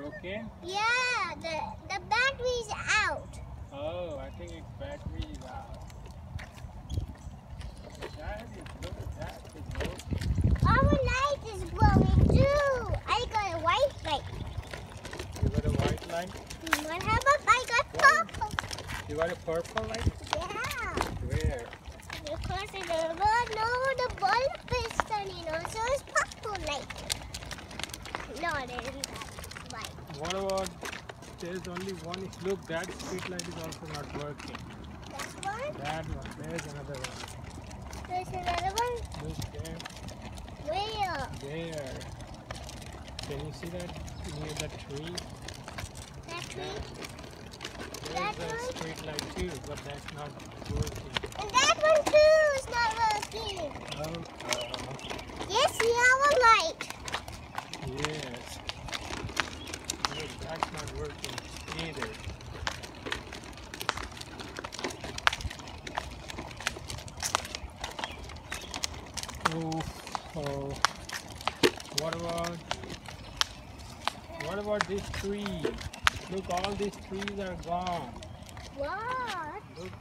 broken? Yeah, the the battery's out. Oh, I think its battery is out. That is, look at that, it's broken. Our light is glowing too. I got a white light. You got a white light? What about I got purple? You got a purple light? Yeah. Where? Because the bulb, no, the bulb is turning on, so it's purple light. Not in that light. What about, there's only one, look, that street light is also not working. That's one. That one, there's another one. There's another one. Look there, Where? there. Can you see that near the tree? That tree. There's That a one? street light too, but that's not working. And that one too is not working. Oh, uh, Yes, yellow light. yes. Look, that's not working either. Oh, oh. What about what about this tree? Look, all these trees are gone. What? Look,